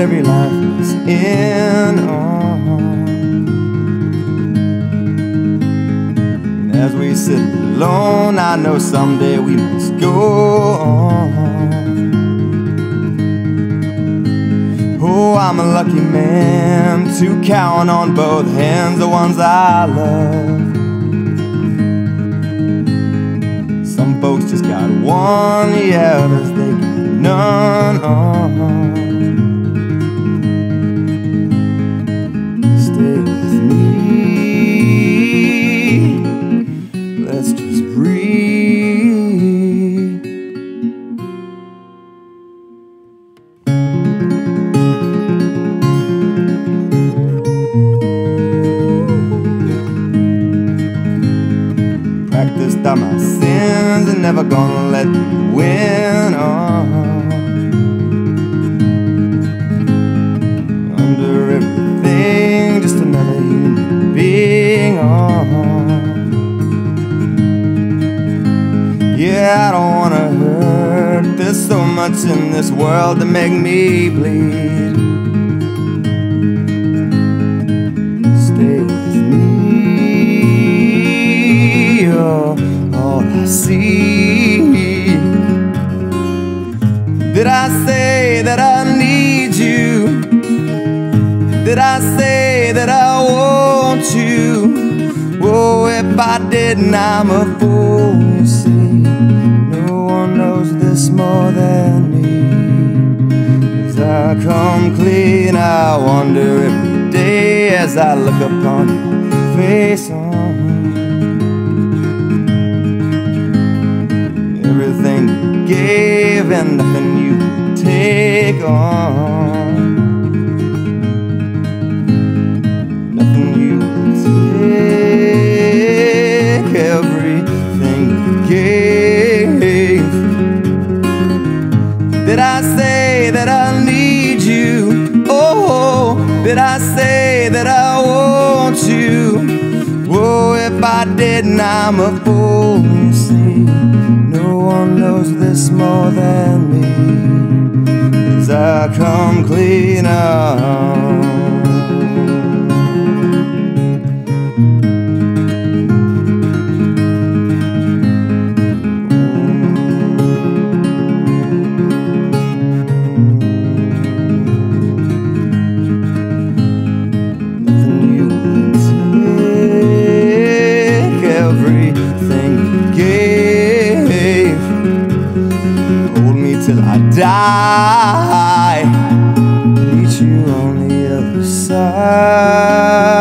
every life is in on. And as we sit alone, I know someday we must go on. Oh, I'm a lucky man to count on both hands the ones I love. Some folks just got one, the others they got none. Sins and never gonna let win. Oh. Under everything, just another human being. Oh. Yeah, I don't wanna hurt. There's so much in this world to make me bleed. See. Did I say that I need you? Did I say that I want you? Oh, if I didn't, I'm a fool, you see. No one knows this more than me. As I come clean, I wonder every day as I look upon your face. Oh, gave and nothing you take on. Nothing you take, everything you gave. Did I say that I need you? Oh, did I say that I want you? Oh, if I didn't, I'm a fool, you see. One knows this more than me. As I come clean out. Die. Meet you on the other side.